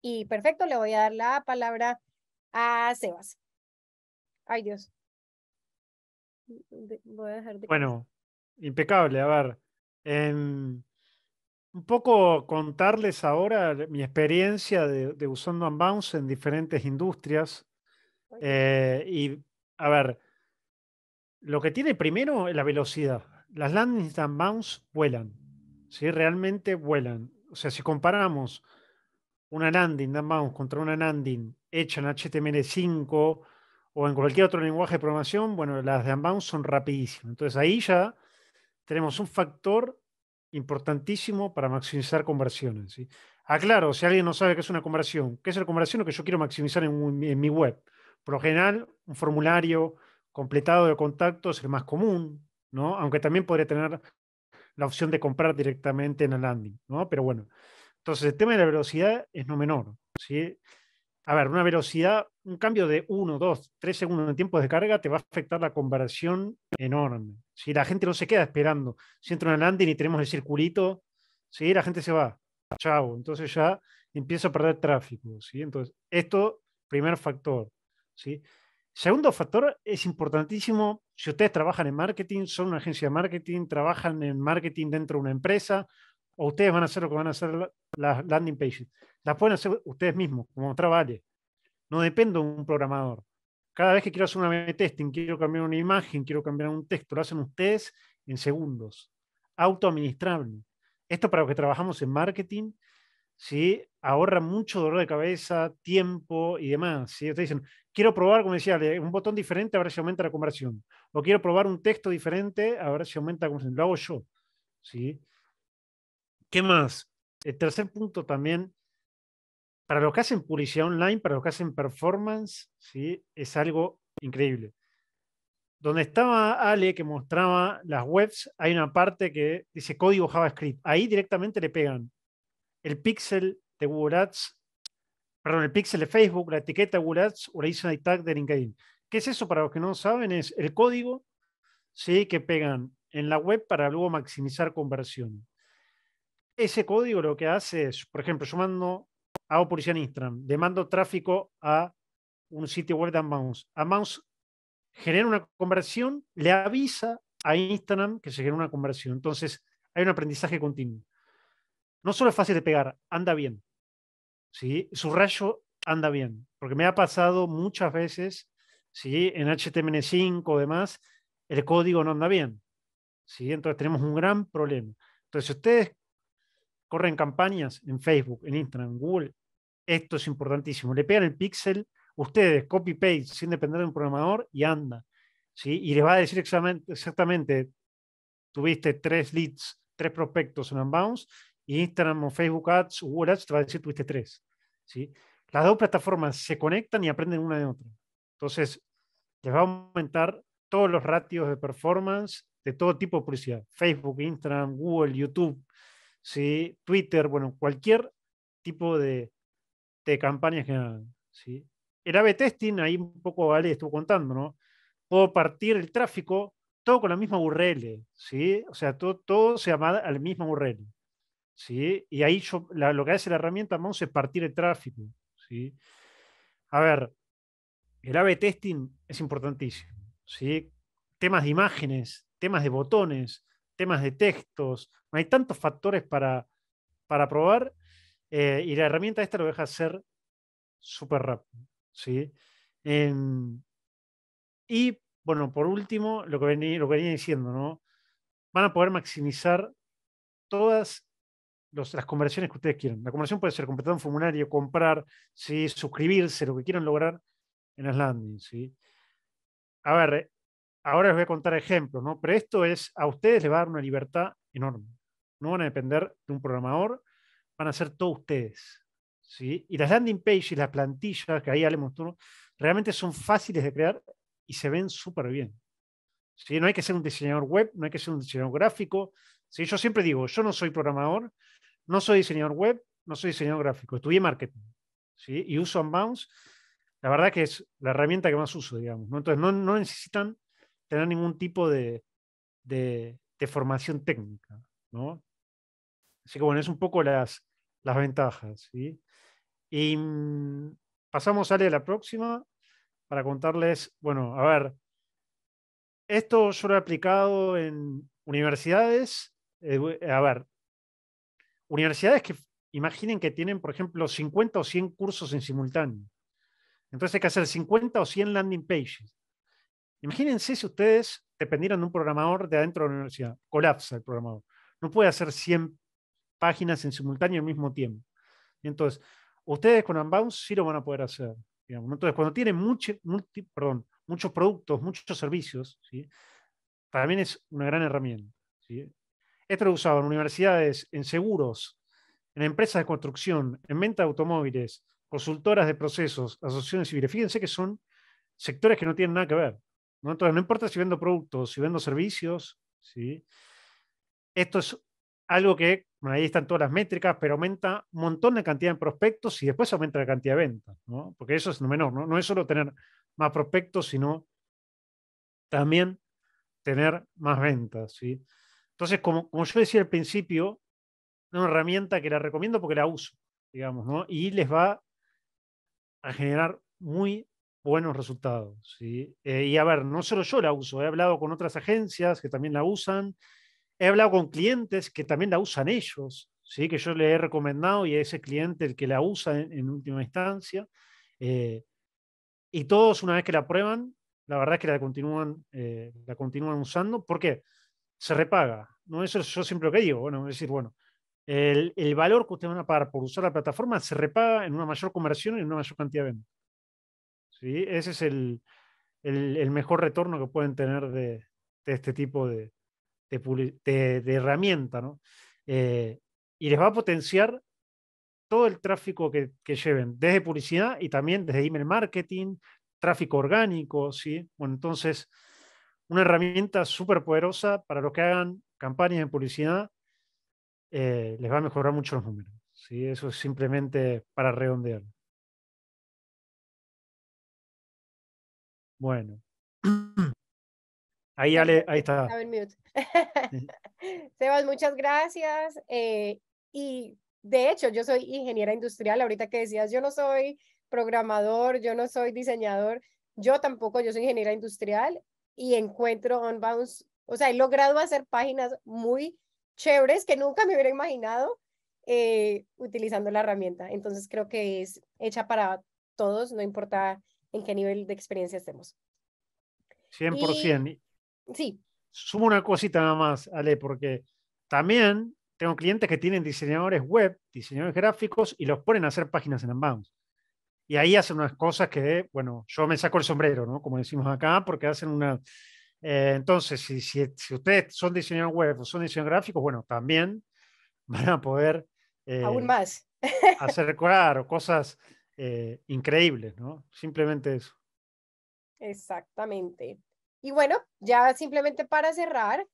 Y perfecto, le voy a dar la palabra a Sebas. Ay Dios bueno, impecable. A ver, un poco contarles ahora mi experiencia de, usando Unbounce en diferentes industrias. Eh, y, a ver, lo que tiene primero es la velocidad. Las landings de Unbounce vuelan. ¿sí? Realmente vuelan. O sea, si comparamos una landing de Unbounce contra una landing hecha en HTML5 o en cualquier otro lenguaje de programación, bueno, las de Unbound son rapidísimas. Entonces ahí ya tenemos un factor importantísimo para maximizar conversiones. ¿sí? Aclaro, si alguien no sabe qué es una conversión, ¿qué es la conversión? Lo que yo quiero maximizar en, en mi web. Por lo general, un formulario completado de contactos es el más común, ¿no? Aunque también podría tener la opción de comprar directamente en el landing, ¿no? Pero bueno, entonces el tema de la velocidad es no menor, ¿sí? a ver, una velocidad, un cambio de 1, 2, 3 segundos en tiempo de carga te va a afectar la conversión enorme. Si la gente no se queda esperando, si entra una landing y tenemos el circulito, ¿sí? la gente se va. Chao. Entonces ya empieza a perder tráfico. ¿sí? Entonces, esto, primer factor. ¿sí? Segundo factor, es importantísimo, si ustedes trabajan en marketing, son una agencia de marketing, trabajan en marketing dentro de una empresa, o ustedes van a hacer lo que van a hacer las landing pages. Las pueden hacer ustedes mismos, como Travale. No dependo de un programador. Cada vez que quiero hacer una testing, quiero cambiar una imagen, quiero cambiar un texto, lo hacen ustedes en segundos. Autoadministrable. Esto para los que trabajamos en marketing, ¿sí? ahorra mucho dolor de cabeza, tiempo y demás. ¿sí? Ustedes dicen, quiero probar, como decía, un botón diferente a ver si aumenta la conversión. O quiero probar un texto diferente a ver si aumenta la conversión. Lo hago yo. ¿sí? ¿Qué más? El tercer punto también, para los que hacen publicidad online, para los que hacen performance, ¿sí? es algo increíble. Donde estaba Ale que mostraba las webs, hay una parte que dice código JavaScript. Ahí directamente le pegan el pixel de Google Ads, perdón, el pixel de Facebook, la etiqueta de Google Ads o la ISO tag de LinkedIn. ¿Qué es eso para los que no saben? Es el código ¿sí? que pegan en la web para luego maximizar conversión ese código lo que hace es, por ejemplo, yo mando, hago publicidad en Instagram, le mando tráfico a un sitio web de Amounts. Amounts genera una conversión, le avisa a Instagram que se genera una conversión. Entonces, hay un aprendizaje continuo. No solo es fácil de pegar, anda bien. ¿sí? Su rayo anda bien. Porque me ha pasado muchas veces, ¿sí? en HTML5 o demás, el código no anda bien. ¿sí? Entonces tenemos un gran problema. Entonces, ustedes corren campañas en Facebook, en Instagram, en Google. Esto es importantísimo. Le pegan el pixel, ustedes, copy-paste, sin depender de un programador, y anda. ¿sí? Y les va a decir exactamente, exactamente, tuviste tres leads, tres prospectos en Unbounce, Instagram o Facebook Ads o Google Ads te va a decir tuviste tres. ¿sí? Las dos plataformas se conectan y aprenden una de otra. Entonces, les va a aumentar todos los ratios de performance de todo tipo de publicidad. Facebook, Instagram, Google, YouTube, ¿sí? Twitter, bueno, cualquier tipo de, de campañas que hagan. ¿sí? El A-B testing, ahí un poco Ale estuvo contando, ¿no? Puedo partir el tráfico todo con la misma URL, ¿sí? O sea, todo, todo se llama al mismo URL. ¿Sí? Y ahí yo, lo que hace la herramienta Mouse es partir el tráfico, ¿sí? A ver, el A-B testing es importantísimo, ¿sí? Temas de imágenes, temas de botones, temas de textos, hay tantos factores para, para probar eh, y la herramienta esta lo deja hacer súper rápido, ¿sí? y, bueno, por último, lo que, venía, lo que venía diciendo, ¿no? Van a poder maximizar todas las conversiones que ustedes quieran. La conversión puede ser completar un formulario, comprar, ¿sí? suscribirse, lo que quieran lograr en las landings. ¿sí? A ver, ahora les voy a contar ejemplos, ¿no? pero esto es, a ustedes les va a dar una libertad enorme. No van a depender de un programador, van a ser todos ustedes. ¿sí? Y las landing pages, las plantillas, que ahí ya les mostró, realmente son fáciles de crear y se ven súper bien. ¿sí? No hay que ser un diseñador web, no hay que ser un diseñador gráfico. ¿sí? Yo siempre digo, yo no soy programador, no soy diseñador web, no soy diseñador gráfico, estudié marketing ¿sí? y uso Unbounce. La verdad que es la herramienta que más uso, digamos. Entonces, no, no, necesitan tener ningún tipo de, de, formación técnica. ¿no? Así que bueno, es un poco las, las ventajas. ¿sí? Y mm, pasamos a la próxima para contarles, bueno, a ver, esto yo lo he aplicado en universidades. Eh, a ver, universidades que imaginen que tienen, por ejemplo, 50 o 100 cursos en simultáneo. Entonces hay que hacer 50 o 100 landing pages. Imagínense si ustedes dependieran de un programador de adentro de la universidad. Colapsa el programador. No puede hacer 100 páginas en simultáneo al mismo tiempo. Entonces, ustedes con Unbounce sí lo van a poder hacer. Entonces, cuando tienen muchos productos, muchos servicios, ¿sí? también es una gran herramienta. ¿sí? Esto lo usado en universidades, en seguros, en empresas de construcción, en venta de automóviles, consultoras de procesos, asociaciones civiles. Fíjense que son sectores que no tienen nada que ver. ¿no? Entonces, no importa si vendo productos, si vendo servicios, ¿sí? esto es algo que, ahí están todas las métricas, pero aumenta un montón de cantidad de prospectos y después aumenta la cantidad de ventas, ¿no? porque eso es lo menor, ¿no? no es solo tener más prospectos, sino también tener más ventas. ¿sí? Entonces, como, como yo decía al principio, una herramienta que la recomiendo porque la uso, digamos, ¿no? Y les va a generar muy buenos resultados. Eh, y a ver, no solo yo la uso, he hablado con otras agencias que también la usan, he hablado con clientes que también la usan ellos, ¿sí? que yo le he recomendado y ese cliente el que la usa en, última instancia. Eh, y todos una vez que la prueban, la verdad es que la continúan, eh, la continúan usando. ¿Por qué? Se repaga. ¿no? Eso yo siempre lo que digo. Bueno, es decir, bueno, el, el, valor que ustedes van a pagar por usar la plataforma se repaga en una mayor conversión y en una mayor cantidad de ventas. ¿Sí? Ese es el, el, mejor retorno que pueden tener de, de este tipo de, de, de herramienta. ¿no? Eh, y les va a potenciar todo el tráfico que, que, lleven, desde publicidad y también desde email marketing, tráfico orgánico. ¿sí? Bueno, entonces una herramienta súper poderosa para los que hagan campañas de publicidad. Eh, les va a mejorar mucho los números. ¿sí? Eso es simplemente para redondear. Bueno. Ahí, Ale, ahí está. Sebas, muchas gracias. Eh, y de hecho, yo soy ingeniera industrial. Ahorita que decías, yo no soy programador, yo no soy diseñador, yo tampoco, yo soy ingeniera industrial y encuentro Unbounce, o sea, he logrado hacer páginas muy chéveres que nunca me hubiera imaginado eh, utilizando la herramienta. Entonces creo que es hecha para todos, no importa en qué nivel de experiencia estemos. 100%. sí. Sumo una cosita nada más, Ale, porque también tengo clientes que tienen diseñadores web, diseñadores gráficos y los ponen a hacer páginas en Unbounce. Y ahí hacen unas cosas que, bueno, yo me saco el sombrero, ¿no? Como decimos acá, porque hacen una... Eh, entonces, si, si, si, ustedes son diseñadores web o son diseñadores gráficos, bueno, también van a poder... Eh, Aún más. hacer, claro, cosas eh, increíbles, ¿no? Simplemente eso. Exactamente. Y bueno, ya simplemente para cerrar,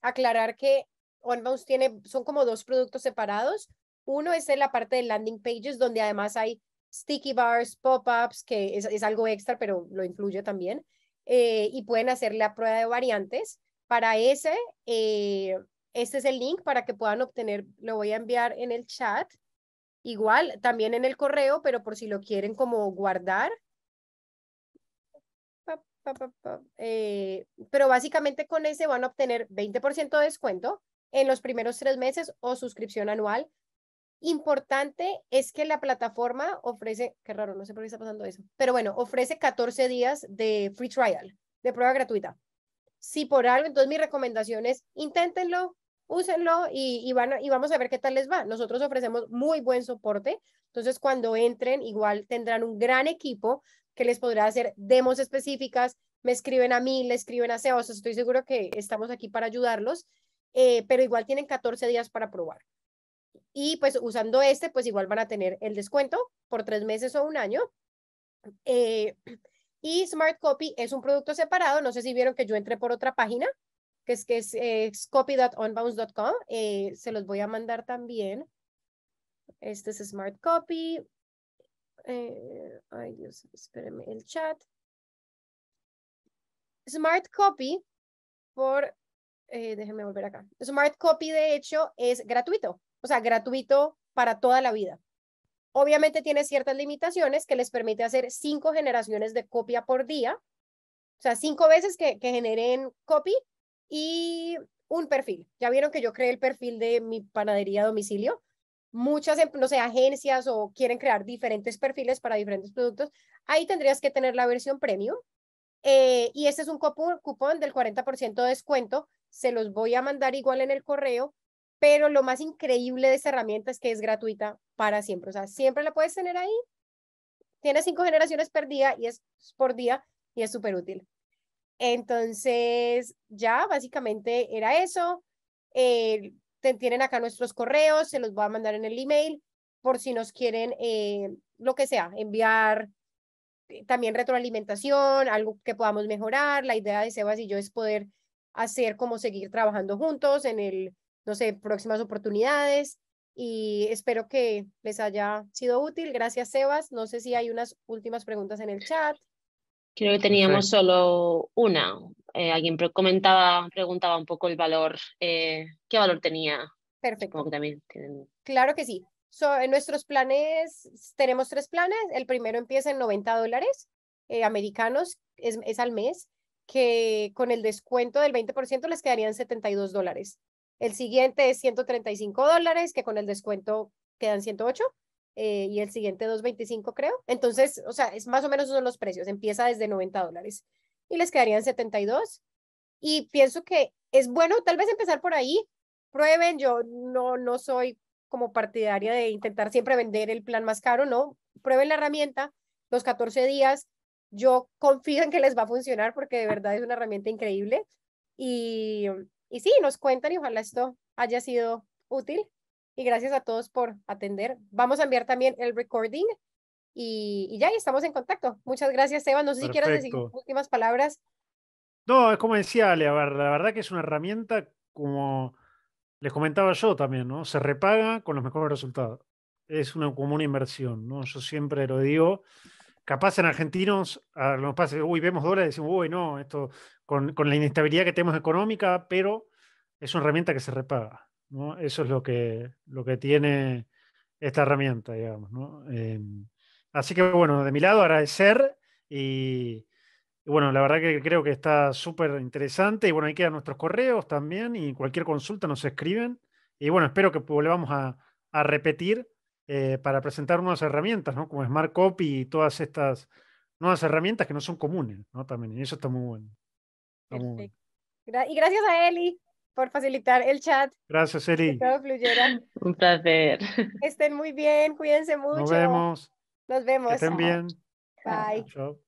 aclarar que OnBounce tiene, son como dos productos separados. Uno es en la parte de landing pages, donde además hay sticky bars, pop-ups, que es, algo extra, pero lo incluye también. Eh, y pueden hacer la prueba de variantes. Para ese, eh, este es el link para que puedan obtener, lo voy a enviar en el chat, igual también en el correo, pero por si lo quieren como guardar. Eh, pero básicamente con ese van a obtener 20% de descuento en los primeros tres meses o suscripción anual. Importante es que la plataforma ofrece, qué raro, no sé por qué está pasando eso, pero bueno, ofrece 14 días de free trial, de prueba gratuita. Si por algo, entonces mi recomendación es inténtenlo, úsenlo y, y, van, y vamos a ver qué tal les va. Nosotros ofrecemos muy buen soporte, entonces cuando entren igual tendrán un gran equipo que les podrá hacer demos específicas, me escriben a mí, le escriben a Sebas, estoy seguro que estamos aquí para ayudarlos eh, pero igual tienen 14 días para probar. Y pues usando este, pues igual van a tener el descuento por tres meses o un año. Eh, y Smart Copy es un producto separado. No sé si vieron que yo entré por otra página, que es, que es, eh, copy.onbounce.com. se los voy a mandar también. Este es Smart Copy. ay Dios, espérenme el chat. Smart Copy por eh, déjenme volver acá. Smart Copy, de hecho, es gratuito, o sea, gratuito para toda la vida. Obviamente tiene ciertas limitaciones que les permite hacer cinco generaciones de copia por día, o sea, cinco veces que, generen copy y un perfil. Ya vieron que yo creé el perfil de mi panadería a domicilio. Muchas, em, no sé, agencias o quieren crear diferentes perfiles para diferentes productos. Ahí tendrías que tener la versión premium. Eh, y este es un cupón, cupón del 40% de descuento se los voy a mandar igual en el correo, pero lo más increíble de esta herramienta es que es gratuita para siempre, o sea, siempre la puedes tener ahí. Tiene cinco generaciones por día y es por día y es súper útil. Entonces, ya básicamente era eso. Eh, tienen acá nuestros correos, se los voy a mandar en el email por si nos quieren, eh, lo que sea, enviar eh, también retroalimentación, algo que podamos mejorar. La idea de Sebas y yo es poder hacer como seguir trabajando juntos en el, no sé, próximas oportunidades y espero que les haya sido útil. Gracias, Sebas. No sé si hay unas últimas preguntas en el chat. Creo que teníamos solo una. Eh, alguien comentaba, preguntaba un poco el valor, eh, qué valor tenía. Perfecto. Que también Claro que sí. en nuestros planes tenemos tres planes. El primero empieza en 90 dólares eh, americanos, es, es al mes que con el descuento del 20% les quedarían 72 dólares. El siguiente es 135 dólares, que con el descuento quedan 108, eh, y el siguiente 225 creo. Entonces, o sea, es más o menos son los precios. Empieza desde 90 dólares y les quedarían 72. Y pienso que es bueno tal vez empezar por ahí. Prueben, yo no, no soy como partidaria de intentar siempre vender el plan más caro, no. Prueben la herramienta, los 14 días, yo confío en que les va a funcionar porque de verdad es una herramienta increíble. Y, y sí, nos cuentan y ojalá esto haya sido útil. Y gracias a todos por atender. Vamos a enviar también el recording y, y ya estamos en contacto. Muchas gracias, Esteban. No sé si quieres decir últimas palabras. No, es como decía Ale, la verdad que es una herramienta como les comentaba yo también, ¿no? Se repaga con los mejores resultados. Es una, como una inversión, ¿no? Yo siempre lo digo capaz en argentinos nos pasa, uy, vemos dólares y decimos, uy, no, esto con, la inestabilidad que tenemos económica, pero es una herramienta que se repaga, ¿no? Eso es lo que, lo que tiene esta herramienta, digamos, ¿no? Em, así que, bueno, de mi lado, agradecer y, bueno, la verdad que creo que está súper interesante y bueno, ahí quedan nuestros correos también y cualquier consulta nos escriben y bueno, espero que volvamos a, a repetir eh, para presentar nuevas herramientas, ¿no? Como Smart Copy y todas estas nuevas herramientas que no son comunes, ¿no? También, y eso está muy bueno. Y gracias a Eli por facilitar el chat. Gracias, Eli. todo fluyera. Un placer. Estén muy bien, cuídense mucho. Nos vemos. Nos vemos. Que estén bien. Bye. Chao.